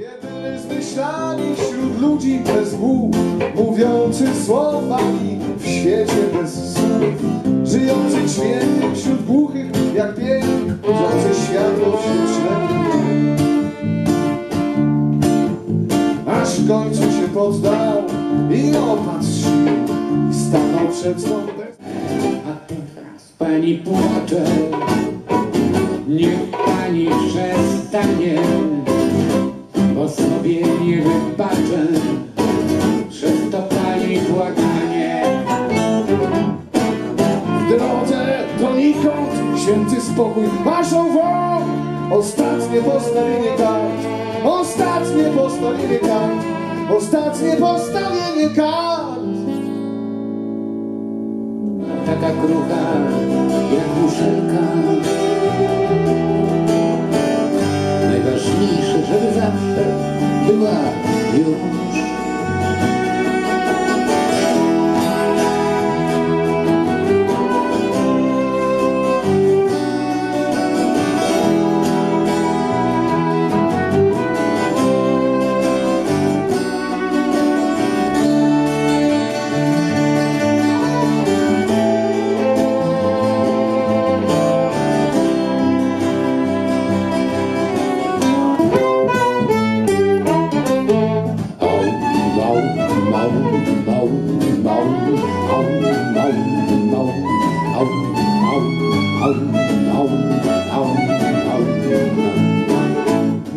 Jedyny zmyślani wśród ludzi bez głów Mówiący słowami w świecie bez słów. Żyjący dźwiękiem wśród głuchych jak pień Budzący światło wśród ślepych Aż w końcu się poddał i opadł sił I stanął przed sądem A teraz pani płacze Niech pani przestanie nie wybaczę Przez to pani W drodze donikąd święty spokój Paszą won Ostatnie postawienie kart Ostatnie postawienie kart Ostatnie postawienie kart Taka krucha jak muszelka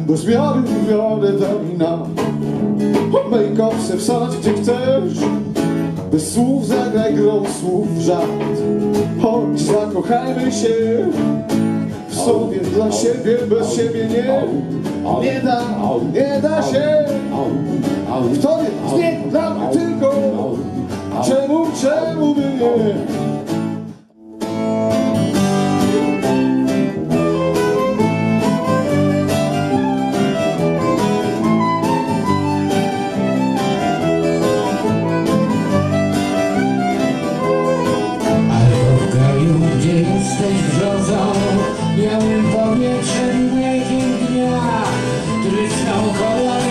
Do zmiany w miarę dajna Make-up se wsadź gdzie chcesz. Bez słów zagraj grą słów żart. Chodź zakochajmy się W sobie dla siebie, bez siebie nie. Nie da, nie da się. W tobie zmień dla mnie Białym powietrzem i mlekiem dnia. Trysnął kolor